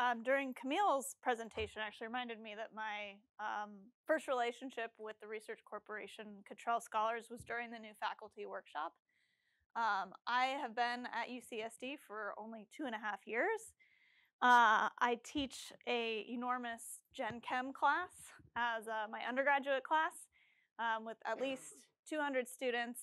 um, during Camille's presentation actually reminded me that my um, first relationship with the Research Corporation Cottrell Scholars was during the new faculty workshop. Um, I have been at UCSD for only two and a half years. Uh, I teach a enormous Gen Chem class as uh, my undergraduate class um, with at least 200 students.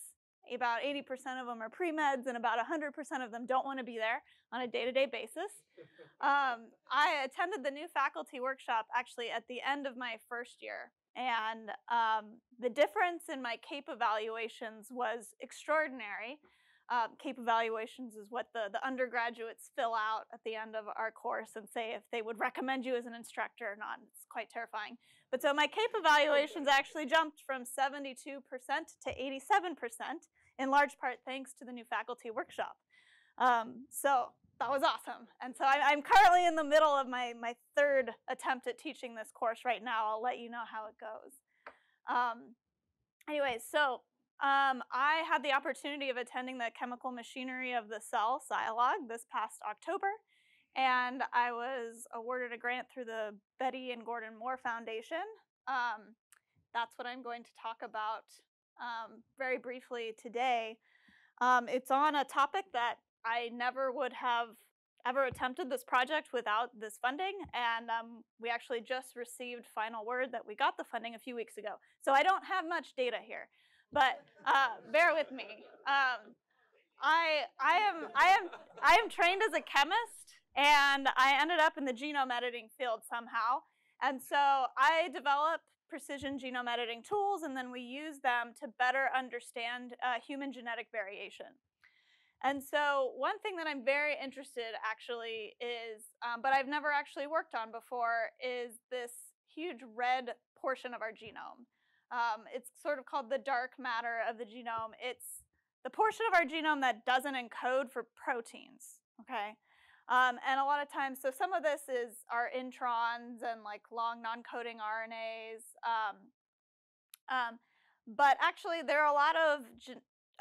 About 80% of them are pre-meds and about 100% of them don't want to be there on a day-to-day basis. Um, I attended the new faculty workshop actually at the end of my first year. And um, the difference in my CAPE evaluations was extraordinary. Um, CAPE evaluations is what the, the undergraduates fill out at the end of our course and say if they would recommend you as an instructor or not. It's quite terrifying. But so my CAPE evaluations actually jumped from 72% to 87%, in large part thanks to the new faculty workshop. Um, so that was awesome. And so I, am currently in the middle of my, my third attempt at teaching this course right now. I'll let you know how it goes. Um, anyways, so um, I had the opportunity of attending the chemical machinery of the cell SciLog this past October, and I was awarded a grant through the Betty and Gordon Moore Foundation. Um, that's what I'm going to talk about um, very briefly today. Um, it's on a topic that I never would have ever attempted this project without this funding, and um, we actually just received final word that we got the funding a few weeks ago. So I don't have much data here but uh, bear with me. Um, I I am I am I am trained as a chemist, and I ended up in the genome editing field somehow. And so I develop precision genome editing tools, and then we use them to better understand uh, human genetic variation. And so one thing that I'm very interested actually is, um, but I've never actually worked on before, is this huge red portion of our genome. Um, it's sort of called the dark matter of the genome. It's the portion of our genome that doesn't encode for proteins, okay? Um, and a lot of times, so some of this is our introns and like long non-coding RNAs. Um, um, but actually, there are a lot of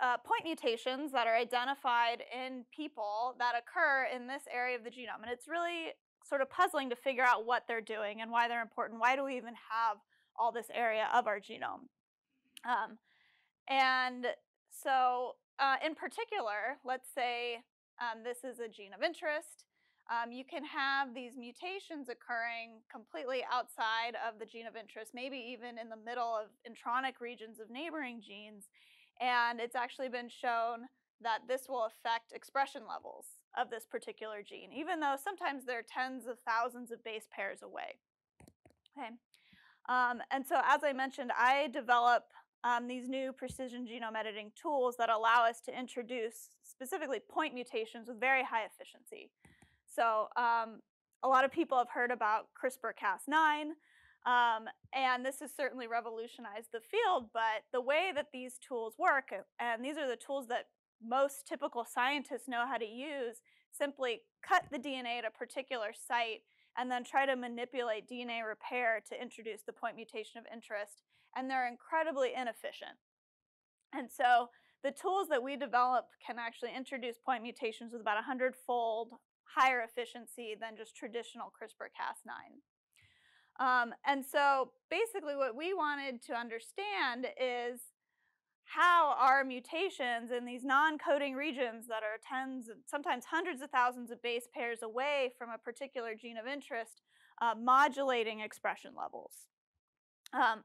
uh, point mutations that are identified in people that occur in this area of the genome. And it's really sort of puzzling to figure out what they're doing and why they're important. Why do we even have all this area of our genome. Um, and so uh, in particular, let's say um, this is a gene of interest. Um, you can have these mutations occurring completely outside of the gene of interest, maybe even in the middle of intronic regions of neighboring genes. And it's actually been shown that this will affect expression levels of this particular gene, even though sometimes they're tens of thousands of base pairs away. Okay. Um, and so as I mentioned, I develop um, these new precision genome editing tools that allow us to introduce specifically point mutations with very high efficiency. So um, a lot of people have heard about CRISPR-Cas9, um, and this has certainly revolutionized the field, but the way that these tools work, and these are the tools that most typical scientists know how to use, simply cut the DNA at a particular site and then try to manipulate DNA repair to introduce the point mutation of interest. And they're incredibly inefficient. And so the tools that we develop can actually introduce point mutations with about 100 fold higher efficiency than just traditional CRISPR-Cas9. Um, and so basically what we wanted to understand is how are mutations in these non-coding regions that are tens, sometimes hundreds of thousands of base pairs away from a particular gene of interest uh, modulating expression levels. Um,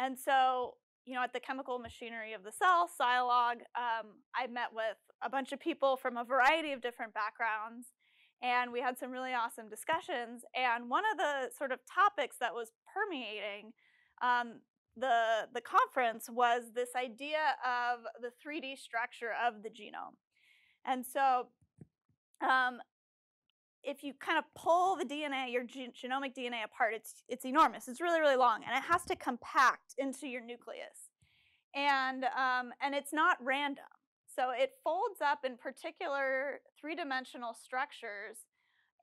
and so, you know, at the chemical machinery of the cell, SciLog, um, I met with a bunch of people from a variety of different backgrounds, and we had some really awesome discussions. And one of the sort of topics that was permeating um, the, the conference was this idea of the 3D structure of the genome. And so um, if you kind of pull the DNA, your ge genomic DNA apart, it's, it's enormous. It's really, really long, and it has to compact into your nucleus. And, um, and it's not random. So it folds up in particular three-dimensional structures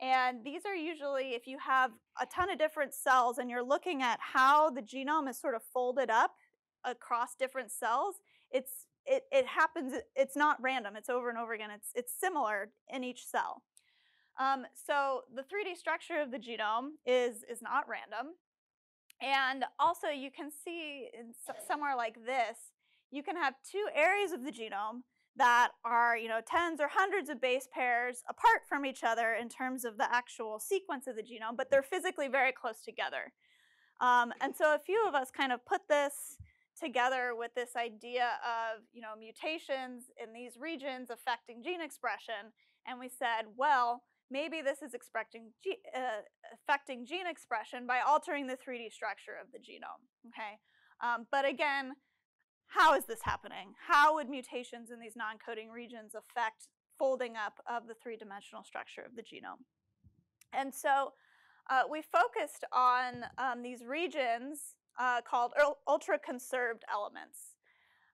and these are usually, if you have a ton of different cells and you're looking at how the genome is sort of folded up across different cells, it's, it, it happens, it's not random, it's over and over again, it's, it's similar in each cell. Um, so the 3D structure of the genome is, is not random. And also you can see somewhere like this, you can have two areas of the genome that are, you know, tens or hundreds of base pairs apart from each other in terms of the actual sequence of the genome, but they're physically very close together. Um, and so a few of us kind of put this together with this idea of, you know, mutations in these regions affecting gene expression, and we said, well, maybe this is uh, affecting gene expression by altering the 3D structure of the genome, okay? Um, but again, how is this happening? How would mutations in these non-coding regions affect folding up of the three-dimensional structure of the genome? And so uh, we focused on um, these regions uh, called ultra-conserved elements.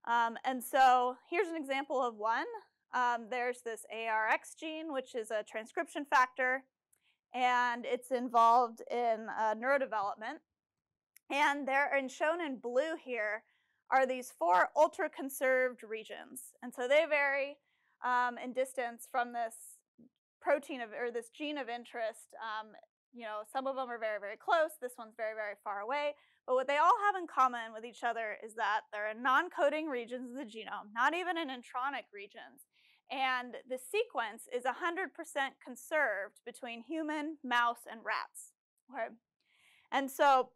Um, and so here's an example of one. Um, there's this ARX gene, which is a transcription factor, and it's involved in uh, neurodevelopment. And there, and shown in blue here, are these four ultra-conserved regions. And so they vary um, in distance from this protein of, or this gene of interest. Um, you know, some of them are very, very close. This one's very, very far away. But what they all have in common with each other is that they're in non-coding regions of the genome, not even in intronic regions. And the sequence is 100% conserved between human, mouse, and rats. Okay? And so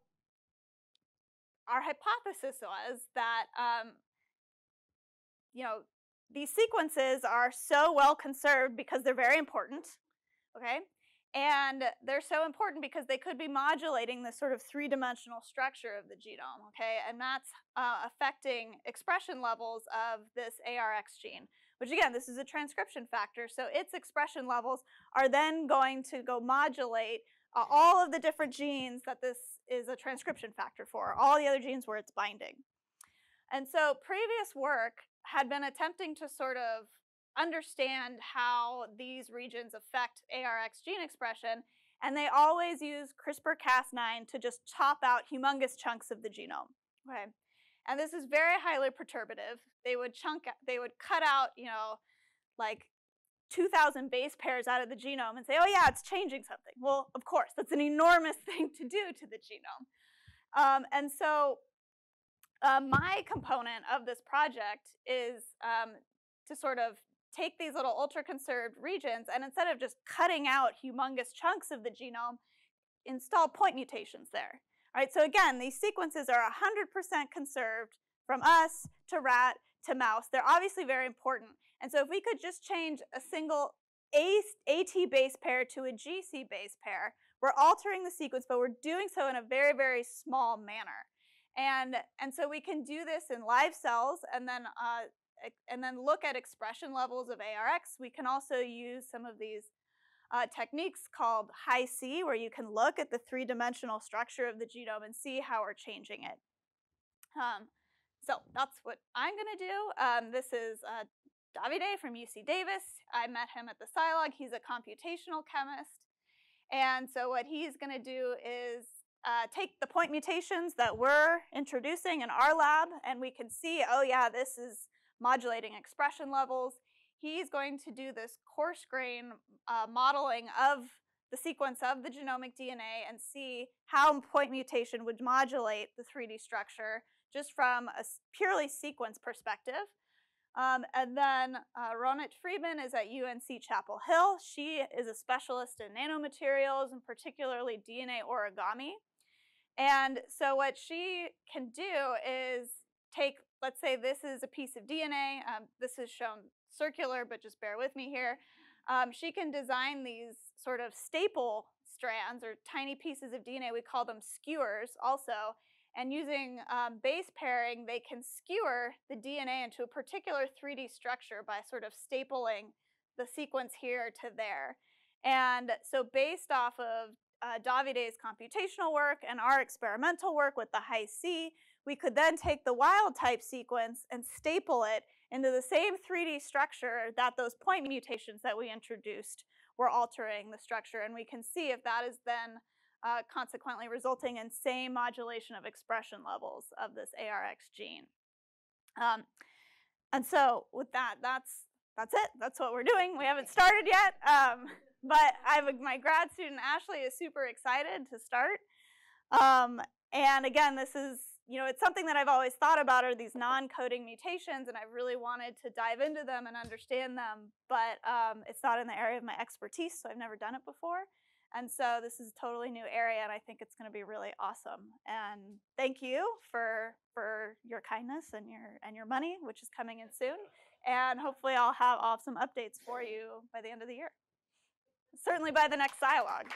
our hypothesis was that, um, you know, these sequences are so well conserved because they're very important, okay? And they're so important because they could be modulating the sort of three-dimensional structure of the genome, okay? And that's uh, affecting expression levels of this ARX gene which again, this is a transcription factor, so its expression levels are then going to go modulate uh, all of the different genes that this is a transcription factor for, all the other genes where it's binding. And so previous work had been attempting to sort of understand how these regions affect ARX gene expression, and they always use CRISPR-Cas9 to just chop out humongous chunks of the genome. Okay. And this is very highly perturbative. They would chunk, they would cut out, you know, like 2,000 base pairs out of the genome and say, oh yeah, it's changing something. Well, of course, that's an enormous thing to do to the genome. Um, and so uh, my component of this project is um, to sort of take these little ultra-conserved regions and instead of just cutting out humongous chunks of the genome, install point mutations there. Right, so again, these sequences are 100% conserved from us to rat to mouse. They're obviously very important. And so if we could just change a single AT base pair to a GC base pair, we're altering the sequence, but we're doing so in a very, very small manner. And, and so we can do this in live cells and then, uh, and then look at expression levels of ARX. We can also use some of these uh, techniques called Hi-C, where you can look at the three-dimensional structure of the genome and see how we're changing it. Um, so that's what I'm going to do. Um, this is uh, Davide from UC Davis. I met him at the Scilog. He's a computational chemist. And so what he's going to do is uh, take the point mutations that we're introducing in our lab, and we can see, oh yeah, this is modulating expression levels he's going to do this coarse grain uh, modeling of the sequence of the genomic DNA and see how point mutation would modulate the 3D structure just from a purely sequence perspective. Um, and then uh, Ronit Friedman is at UNC Chapel Hill. She is a specialist in nanomaterials and particularly DNA origami. And so what she can do is take, let's say this is a piece of DNA. Um, this is shown circular, but just bear with me here. Um, she can design these sort of staple strands or tiny pieces of DNA. We call them skewers also. And using um, base pairing, they can skewer the DNA into a particular 3D structure by sort of stapling the sequence here to there. And so based off of uh, Davide's computational work and our experimental work with the Hi-C, we could then take the wild type sequence and staple it into the same 3D structure that those point mutations that we introduced were altering the structure. And we can see if that is then uh, consequently resulting in same modulation of expression levels of this ARX gene. Um, and so with that, that's, that's it. That's what we're doing. We haven't started yet. Um, but I have a, my grad student Ashley is super excited to start. Um, and again, this is you know it's something that I've always thought about are these non-coding mutations, and I really wanted to dive into them and understand them, but um, it's not in the area of my expertise, so I've never done it before. And so this is a totally new area, and I think it's going to be really awesome. And thank you for for your kindness and your and your money, which is coming in soon. And hopefully, I'll have awesome updates for you by the end of the year. Certainly by the next dialogue.